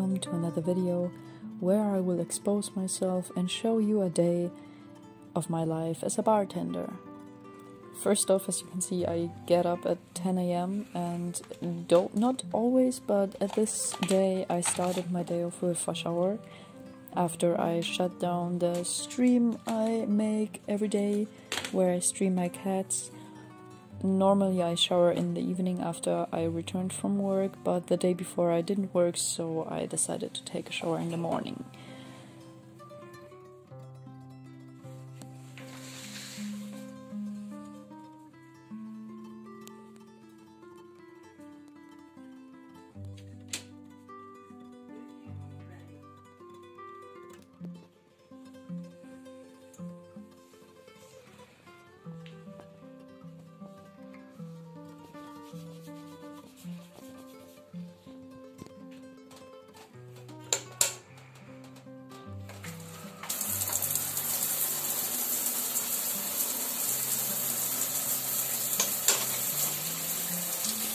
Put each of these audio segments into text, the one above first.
welcome to another video where I will expose myself and show you a day of my life as a bartender. First off, as you can see, I get up at 10 a.m. and don't not always, but at this day I started my day off with a shower after I shut down the stream I make every day where I stream my cats Normally, I shower in the evening after I returned from work, but the day before I didn't work, so I decided to take a shower in the morning.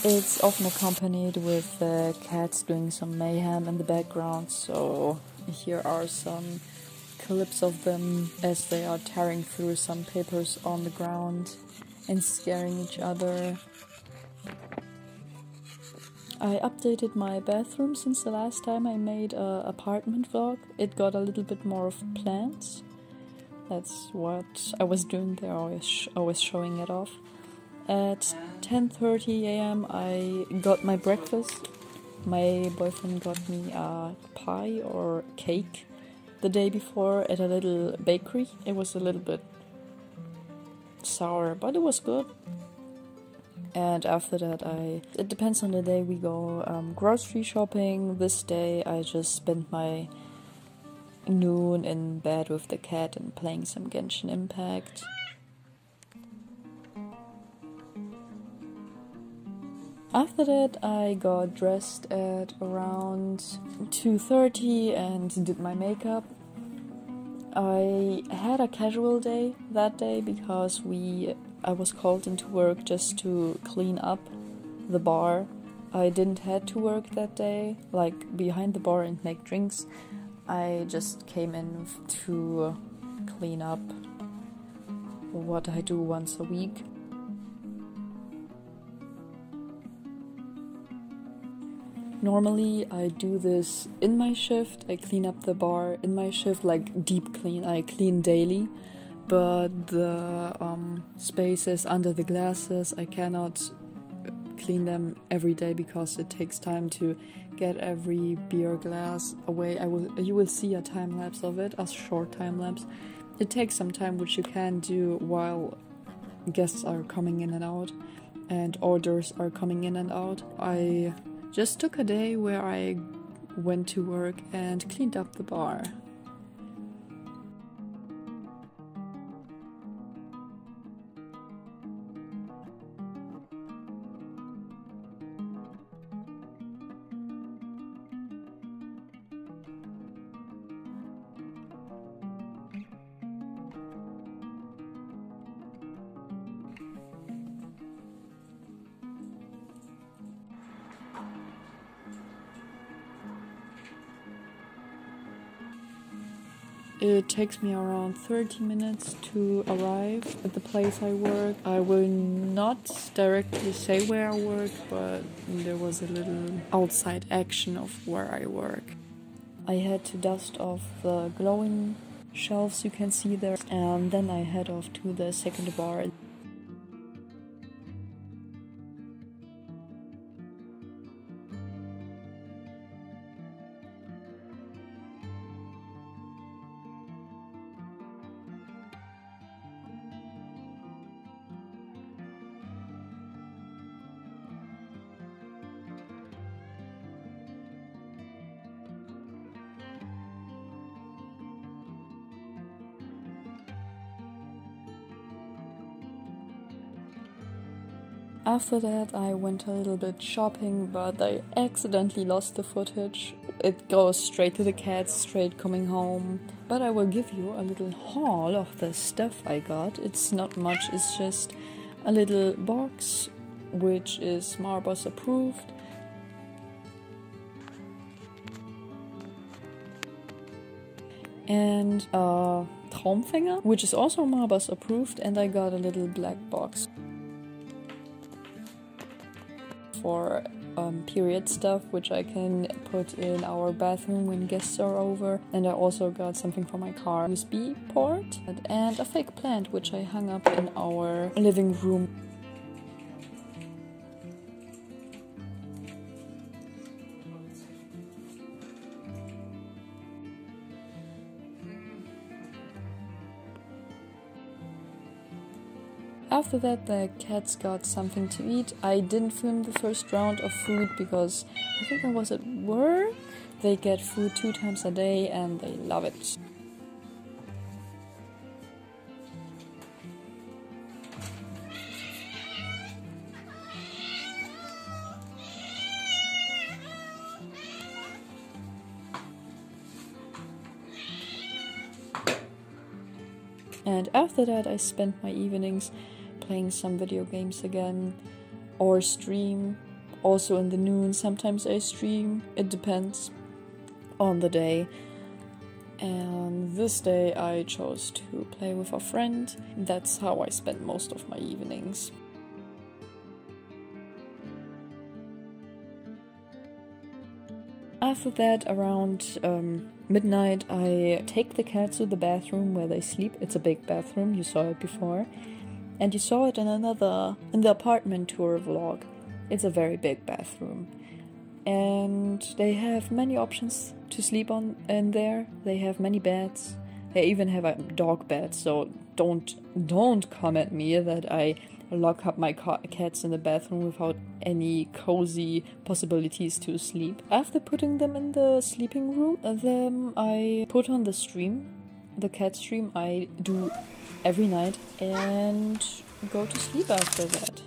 It's often accompanied with uh, cats doing some mayhem in the background, so here are some clips of them as they are tearing through some papers on the ground and scaring each other. I updated my bathroom since the last time I made a apartment vlog. It got a little bit more of plants. That's what I was doing there. I was showing it off. At 10:30 a.m. I got my breakfast. My boyfriend got me a pie or cake the day before at a little bakery. It was a little bit sour, but it was good. And after that, I it depends on the day we go um, grocery shopping. This day, I just spent my noon in bed with the cat and playing some Genshin Impact. After that, I got dressed at around 2:30 and did my makeup. I had a casual day that day because we I was called into work just to clean up the bar. I didn't had to work that day, like behind the bar and make drinks. I just came in to clean up what I do once a week. Normally, I do this in my shift. I clean up the bar in my shift, like deep clean. I clean daily, but the um, spaces under the glasses, I cannot clean them every day because it takes time to get every beer glass away. I will. You will see a time lapse of it, a short time lapse. It takes some time, which you can do while guests are coming in and out, and orders are coming in and out. I just took a day where I went to work and cleaned up the bar. It takes me around 30 minutes to arrive at the place I work. I will not directly say where I work, but there was a little outside action of where I work. I had to dust off the glowing shelves you can see there, and then I head off to the second bar. After that, I went a little bit shopping, but I accidentally lost the footage. It goes straight to the cats, straight coming home. But I will give you a little haul of the stuff I got. It's not much, it's just a little box which is Marbos approved. and a Traumfänger, which is also Marbas approved, and I got a little black box for um, period stuff, which I can put in our bathroom when guests are over. And I also got something for my car USB port and a fake plant, which I hung up in our living room. After that, the cats got something to eat. I didn't film the first round of food because I think I was at work. They get food two times a day and they love it. And after that, I spent my evenings playing some video games again or stream. Also in the noon, sometimes I stream, it depends on the day. And this day I chose to play with a friend. That's how I spend most of my evenings. After that, around um, midnight, I take the cats to the bathroom where they sleep. It's a big bathroom, you saw it before and you saw it in another in the apartment tour vlog. It's a very big bathroom. And they have many options to sleep on in there. They have many beds. They even have a dog bed, so don't don't come at me that I lock up my cats in the bathroom without any cozy possibilities to sleep. After putting them in the sleeping room, them I put on the stream, the cat stream I do every night and go to sleep after that.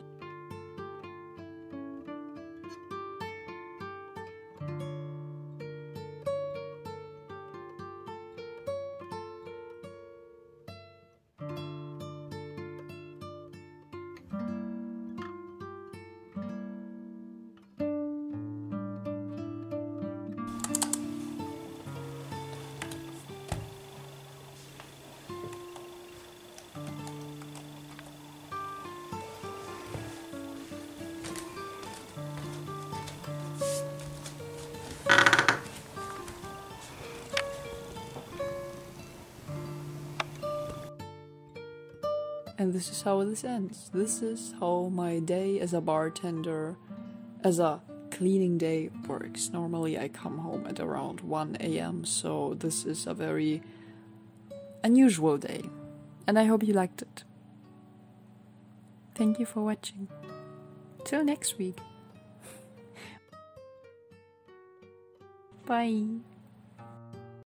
And this is how this ends. This is how my day as a bartender, as a cleaning day works. Normally I come home at around 1 am, so this is a very unusual day. And I hope you liked it. Thank you for watching. Till next week. Bye.